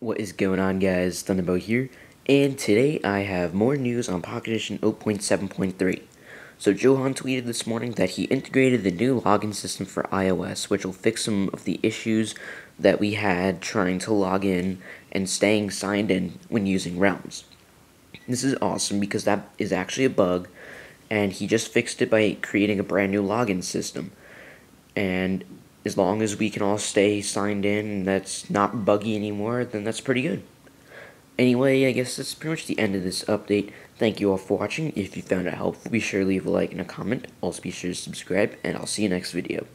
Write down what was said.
What is going on guys, ThunderBow here, and today I have more news on Pocket Edition 0.7.3. So Johan tweeted this morning that he integrated the new login system for iOS, which will fix some of the issues that we had trying to log in and staying signed in when using Realms. This is awesome because that is actually a bug, and he just fixed it by creating a brand new login system. And as long as we can all stay signed in and that's not buggy anymore, then that's pretty good. Anyway, I guess that's pretty much the end of this update. Thank you all for watching. If you found it helpful, be sure to leave a like and a comment. Also be sure to subscribe, and I'll see you next video.